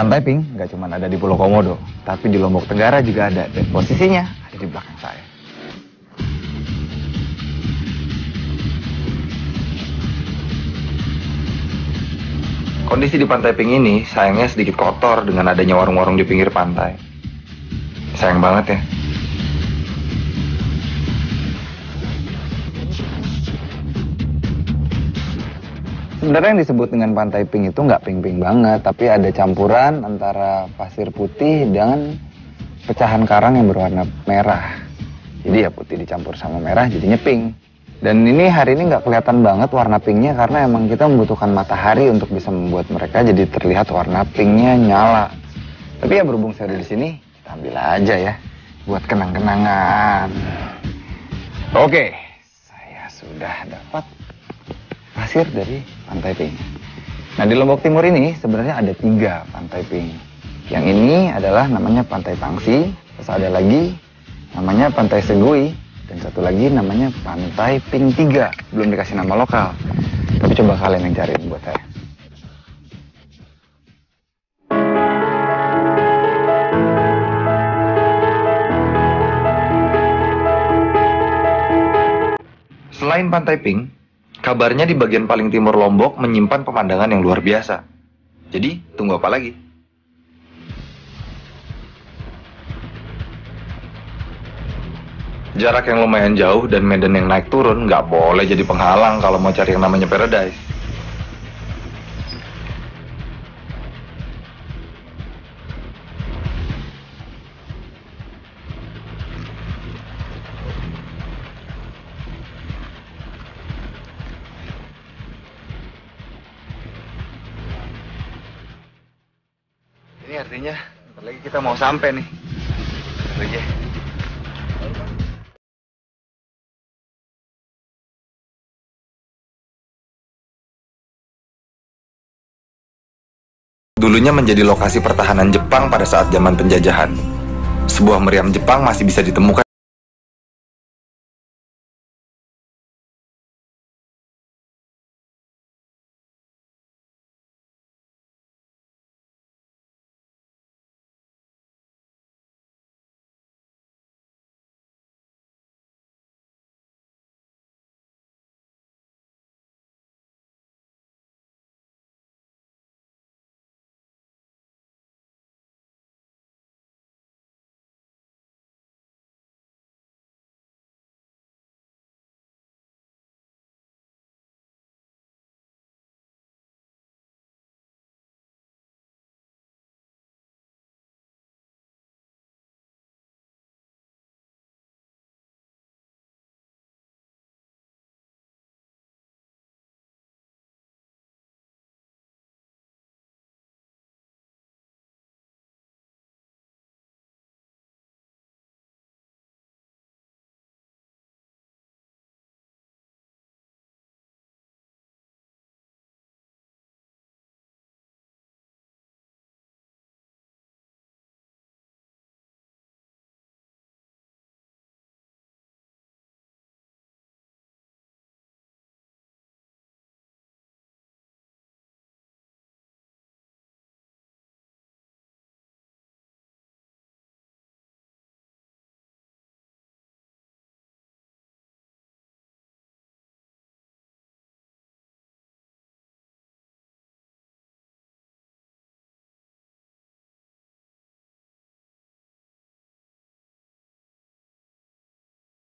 Pantai Pink nggak cuma ada di Pulau Komodo, tapi di Lombok Tenggara juga ada dan posisinya ada di belakang saya. Kondisi di Pantai Pink ini sayangnya sedikit kotor dengan adanya warung-warung di pinggir pantai. Sayang banget ya. Sebenarnya yang disebut dengan pantai pink itu nggak pink-pink banget, tapi ada campuran antara pasir putih dan pecahan karang yang berwarna merah. Jadi ya putih dicampur sama merah jadinya pink. Dan ini hari ini nggak kelihatan banget warna pinknya karena emang kita membutuhkan matahari untuk bisa membuat mereka jadi terlihat warna pinknya nyala. Tapi ya berhubung saya ada di sini, kita ambil aja ya buat kenang-kenangan. Oke, saya sudah dapat pasir dari Pantai Pink. Nah di Lombok Timur ini sebenarnya ada tiga Pantai Pink. Yang ini adalah namanya Pantai Pangsi, terus ada lagi namanya Pantai Segui, dan satu lagi namanya Pantai Pink 3. Belum dikasih nama lokal. Tapi coba kalian yang cariin buat saya. Selain Pantai Pink, kabarnya di bagian paling timur Lombok menyimpan pemandangan yang luar biasa. Jadi, tunggu apa lagi? Jarak yang lumayan jauh dan medan yang naik turun nggak boleh jadi penghalang kalau mau cari yang namanya paradise. Artinya bentar lagi kita mau sampai nih. Bentar lagi ya. Dulunya menjadi lokasi pertahanan Jepang pada saat zaman penjajahan. Sebuah meriam Jepang masih bisa ditemukan